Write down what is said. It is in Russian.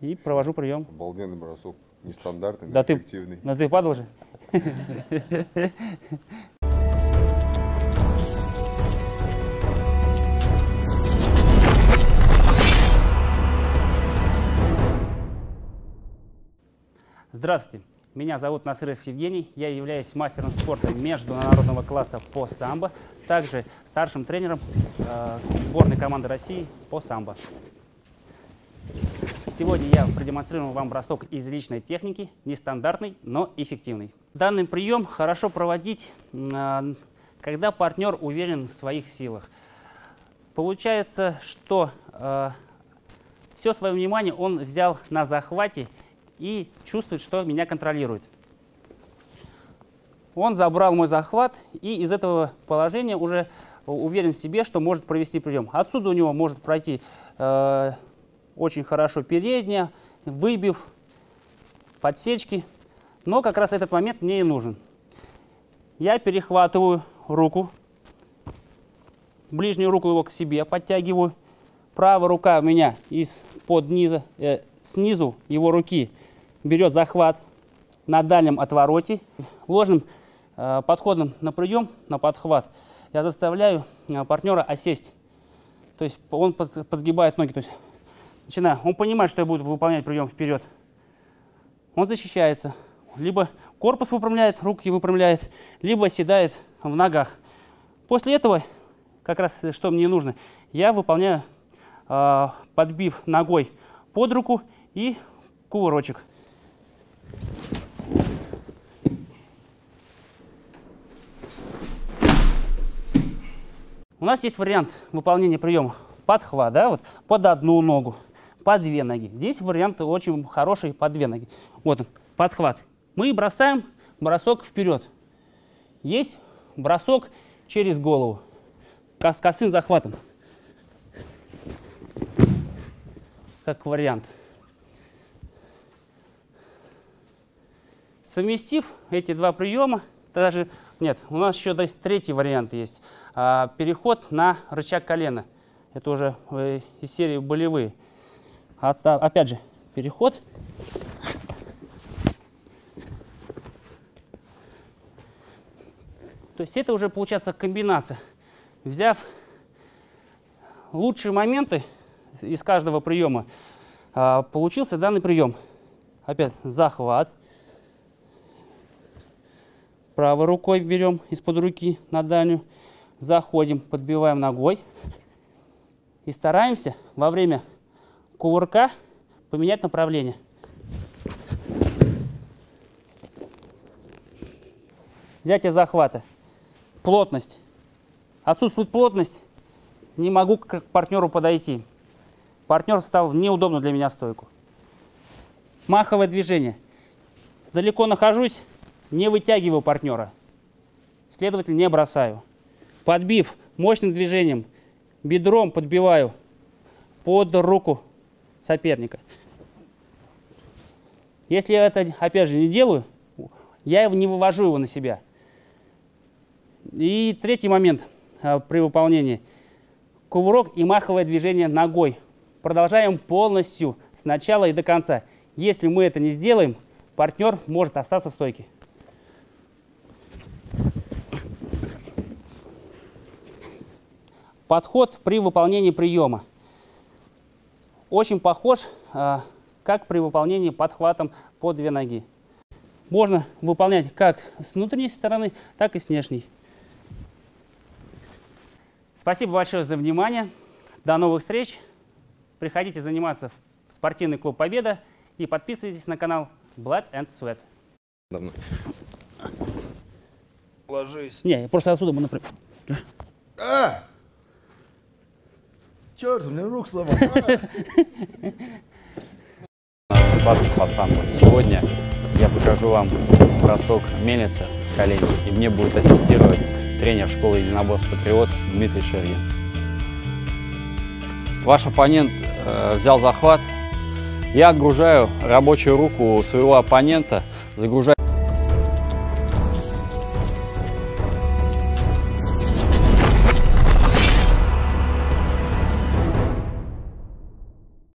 и провожу прием. Обалденный бросок. Нестандартный, Да ты-. Ну ты падал же? Здравствуйте, меня зовут Насыров Евгений, я являюсь мастером спорта международного класса по самбо, также старшим тренером э, сборной команды России по самбо. Сегодня я продемонстрирую вам бросок из личной техники, нестандартный, но эффективный. Данный прием хорошо проводить, м, когда партнер уверен в своих силах. Получается, что все свое внимание он взял на захвате и чувствует, что меня контролирует. Он забрал мой захват и из этого положения уже уверен в себе, что может провести прием. Отсюда у него может пройти э, очень хорошо передняя, выбив подсечки. Но как раз этот момент мне и нужен. Я перехватываю руку, ближнюю руку его к себе подтягиваю. Правая рука у меня из-под низа, э, снизу его руки берет захват на дальнем отвороте. Ложным э, подходом на прием, на подхват, я заставляю э, партнера осесть. То есть он подс- подсгибает ноги. То есть начинаю. Он понимает, что я буду выполнять прием вперед. Он защищается. Либо корпус выпрямляет, руки выпрямляет, либо седает в ногах. После этого, как раз что мне нужно, я выполняю, э, подбив ногой под руку и кувырочек. У нас есть вариант выполнения приема подхват, да, вот под одну ногу, по две ноги. Здесь вариант очень хороший по две ноги. Вот он, подхват. Мы бросаем бросок вперед. Есть бросок через голову, с косым захватом. Как вариант. Совместив эти два приема, даже нет, у нас еще третий вариант есть. А, переход на рычаг колена. Это уже э, из серии болевые. Опять же, переход. То есть это уже получается комбинация. Взяв лучшие моменты из каждого приема, а, получился данный прием. Опять захват. Правой рукой берем из-под руки на дальнюю. Заходим, подбиваем ногой. И стараемся во время кувырка поменять направление. Взятие захвата. Плотность. Отсутствует плотность, не могу к партнеру подойти. Партнер стал в неудобную для меня стойку. Маховое движение. Далеко нахожусь, не вытягиваю партнера. Следовательно, не бросаю. Подбив мощным движением, бедром подбиваю под руку соперника. Если я это, опять же, не делаю, я не вывожу его на себя. И третий момент а, при выполнении. Кувырок и маховое движение ногой. Продолжаем полностью с начала и до конца. Если мы это не сделаем, партнер может остаться в стойке. Подход при выполнении приема. Очень похож, а, как при выполнении подхватом по две ноги. Можно выполнять как с внутренней стороны, так и с внешней. Спасибо большое за внимание. До новых встреч. Приходите заниматься в спортивный клуб «Победа» и подписывайтесь на канал Blood and Sweat. Давно. Ложись. Не, я просто отсюда, мы, например. А! Черт, у меня рук сломал. По самбо. Сегодня я покажу вам бросок мельница с колени. И мне будет ассистировать тренер школы единоборств «Патриот» Дмитрий Шергин. Ваш оппонент э, взял захват. Я отгружаю рабочую руку своего оппонента, загружаю